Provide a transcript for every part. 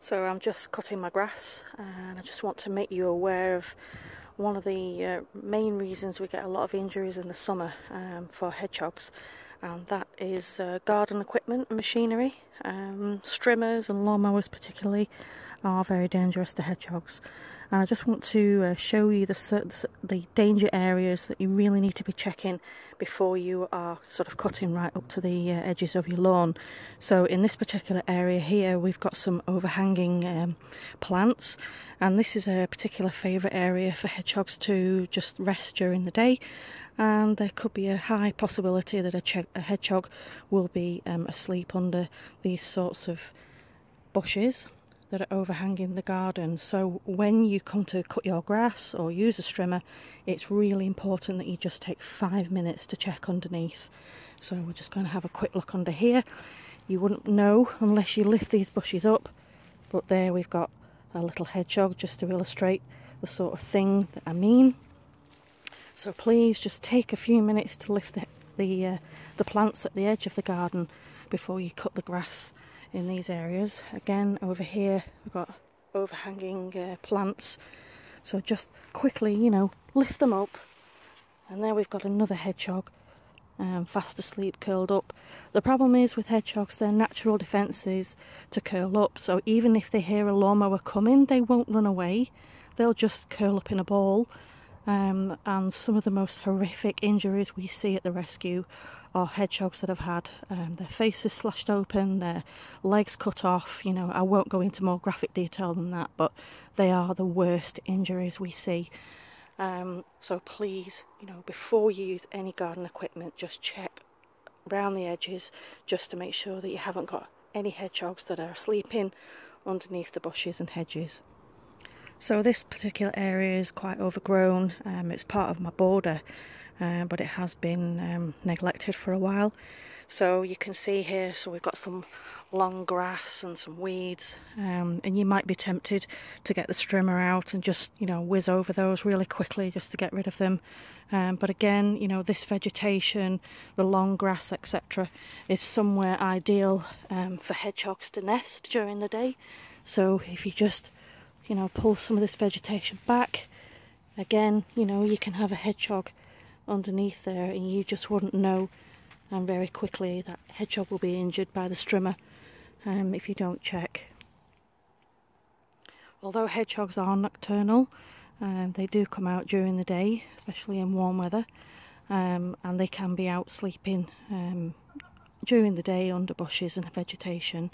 So I'm just cutting my grass and I just want to make you aware of one of the uh, main reasons we get a lot of injuries in the summer um, for hedgehogs and that is uh, garden equipment and machinery. Um, strimmers and lawnmowers particularly are very dangerous to hedgehogs. And I just want to uh, show you the, the danger areas that you really need to be checking before you are sort of cutting right up to the uh, edges of your lawn. So in this particular area here we've got some overhanging um, plants. And this is a particular favourite area for hedgehogs to just rest during the day. And there could be a high possibility that a, a hedgehog will be um, asleep under these sorts of bushes that are overhanging the garden. So when you come to cut your grass or use a strimmer, it's really important that you just take five minutes to check underneath. So we're just going to have a quick look under here. You wouldn't know unless you lift these bushes up, but there we've got a little hedgehog just to illustrate the sort of thing that I mean. So please just take a few minutes to lift the, the, uh, the plants at the edge of the garden before you cut the grass in these areas. Again, over here we've got overhanging uh, plants. So just quickly, you know, lift them up. And there we've got another hedgehog um, fast asleep, curled up. The problem is with hedgehogs, their natural defence is to curl up. So even if they hear a lawnmower coming, they won't run away. They'll just curl up in a ball. Um, and some of the most horrific injuries we see at the rescue or hedgehogs that have had um, their faces slashed open, their legs cut off. You know, I won't go into more graphic detail than that, but they are the worst injuries we see. Um, so please, you know, before you use any garden equipment, just check around the edges just to make sure that you haven't got any hedgehogs that are sleeping underneath the bushes and hedges. So this particular area is quite overgrown. Um, it's part of my border uh, but it has been um, neglected for a while. So you can see here, so we've got some long grass and some weeds, um, and you might be tempted to get the strimmer out and just, you know, whiz over those really quickly just to get rid of them. Um, but again, you know, this vegetation, the long grass, etc., is somewhere ideal um, for hedgehogs to nest during the day. So if you just, you know, pull some of this vegetation back, again, you know, you can have a hedgehog underneath there and you just wouldn't know and very quickly that hedgehog will be injured by the strimmer um, if you don't check. Although hedgehogs are nocturnal, um, they do come out during the day, especially in warm weather, um, and they can be out sleeping um, during the day under bushes and vegetation.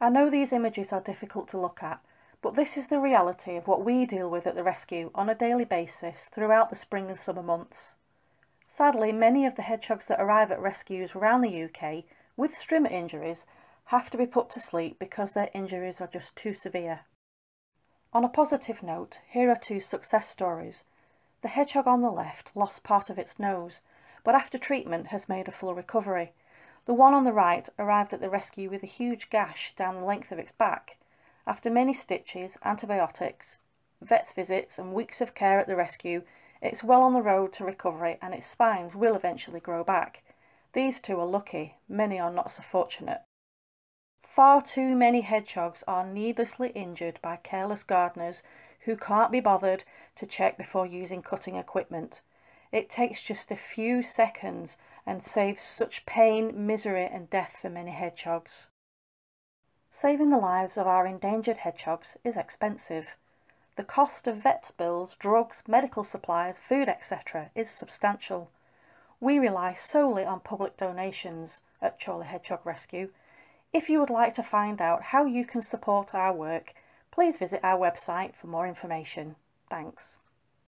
I know these images are difficult to look at, but this is the reality of what we deal with at the rescue on a daily basis throughout the spring and summer months. Sadly, many of the hedgehogs that arrive at rescues around the UK with strimmer injuries have to be put to sleep because their injuries are just too severe. On a positive note, here are two success stories. The hedgehog on the left lost part of its nose, but after treatment has made a full recovery. The one on the right arrived at the rescue with a huge gash down the length of its back. After many stitches, antibiotics, vet's visits and weeks of care at the rescue, it's well on the road to recovery and its spines will eventually grow back. These two are lucky, many are not so fortunate. Far too many hedgehogs are needlessly injured by careless gardeners who can't be bothered to check before using cutting equipment. It takes just a few seconds and saves such pain, misery and death for many hedgehogs. Saving the lives of our endangered hedgehogs is expensive. The cost of vet's bills, drugs, medical supplies, food etc. is substantial. We rely solely on public donations at Chorley Hedgehog Rescue. If you would like to find out how you can support our work, please visit our website for more information. Thanks.